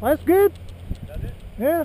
That's good. Yeah.